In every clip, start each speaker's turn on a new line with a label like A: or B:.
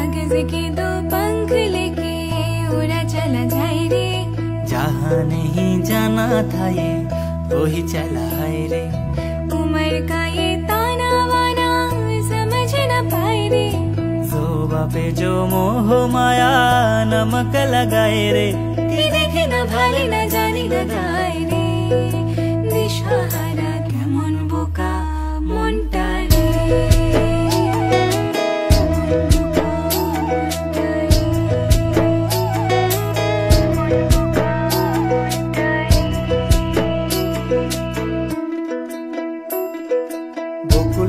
A: कागज के दो पंख लेके उड़ा चला जाए रे
B: जहाँ नहीं जाना था ये वही चला है रे
A: उम्र का ये ताना वाना समझ न पाए रे
B: जोबा पे जो मोह माया नमक लगाए रे
A: कि देखे न भाले न जाने न गाए रे দিশাহারা কেমন বোকা মনটা রে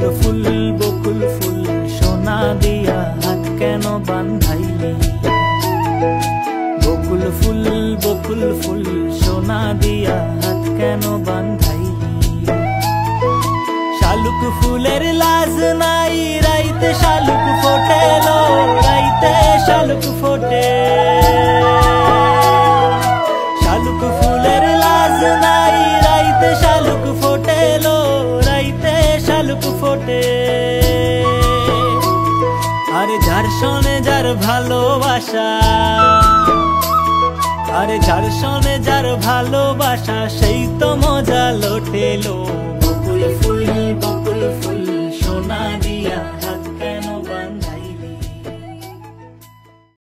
B: বকুল ফুল বকুল ফুল সোনা দিয়া হাত কেন বান্ধাইলি? বকুল ফুল বকুল ফুল, সোনা দিয়া হাত কেন বান্ধাইলি? শালুক ফুলের লাজ নাই, রাইতে শালুক ফোটেলো, রাইতে শালুক ফোটে। শালুক ফুলের লাজ নাই আরে যার শোনে যার ভালোবাসা, আরে যার শোনে যার ভালোবাসা, সেই তো মজা লোটেলো বকুল ফুল বকুল ফুল, সোনা দিয়া